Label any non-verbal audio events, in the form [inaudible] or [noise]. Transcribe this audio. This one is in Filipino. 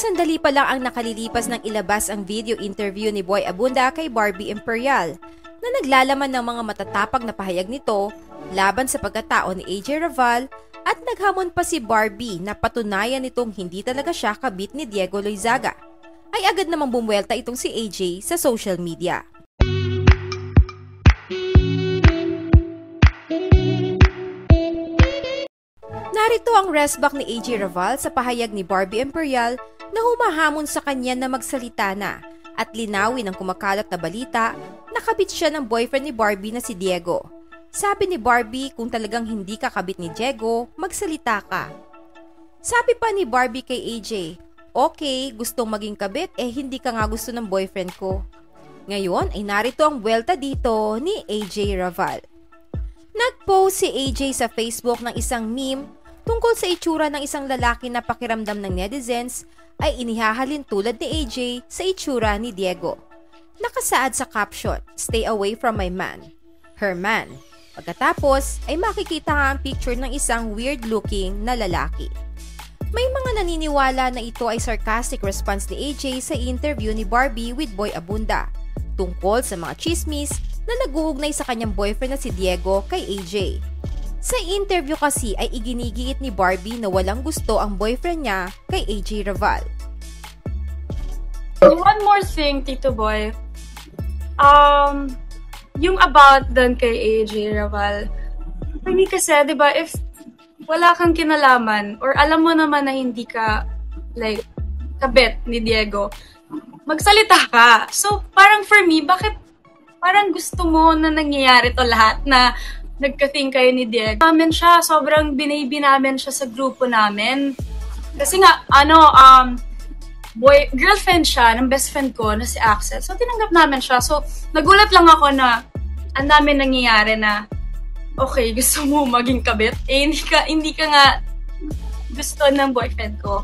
sandali pa lang ang nakalilipas ng ilabas ang video interview ni Boy Abunda kay Barbie Imperial na naglalaman ng mga matatapag na pahayag nito laban sa pagkatao ni AJ Raval at naghamon pa si Barbie na patunayan nitong hindi talaga siya kabit ni Diego Loizaga. Ay agad namang bumuelta itong si AJ sa social media. Narito ang restback ni AJ Raval sa pahayag ni Barbie Imperial na humahamon sa kanya na magsalita na at linawin ang kumakalat na balita nakabit siya ng boyfriend ni Barbie na si Diego. Sabi ni Barbie kung talagang hindi ka kabit ni Diego, magsalita ka. Sabi pa ni Barbie kay AJ, okay, gustong maging kabit eh hindi ka nga gusto ng boyfriend ko. Ngayon ay narito ang buwelta dito ni AJ Raval. Nag-post si AJ sa Facebook ng isang meme tungkol sa itsura ng isang lalaki na pakiramdam ng netizens ay inihahalin tulad ni AJ sa itsura ni Diego. Nakasaad sa caption, Stay away from my man. Her man. Pagkatapos ay makikita ang picture ng isang weird-looking na lalaki. May mga naniniwala na ito ay sarcastic response ni AJ sa interview ni Barbie with Boy Abunda tungkol sa mga chismis na nag-uugnay sa kanyang boyfriend na si Diego kay AJ. Sa interview kasi ay iginigiit ni Barbie na walang gusto ang boyfriend niya kay AJ Raval. One more thing, Tito Boy. Um, yung about doon kay AJ Raval. For me kasi, di ba, if wala kang kinalaman or alam mo naman na hindi ka like kabet ni Diego, magsalita ka. So, parang for me, bakit parang gusto mo na nangyayari to lahat na nagka-think kayo ni Diego. Namin siya, sobrang binaby namin siya sa grupo namin. Kasi nga, ano, um, boy, girlfriend siya ng best friend ko na si Axel. So, tinanggap namin siya. So, nagulat lang ako na ang dami nangyayari na, okay, [laughs] gusto mo maging kabit. Eh, hindi ka, hindi ka nga gusto ng boyfriend ko.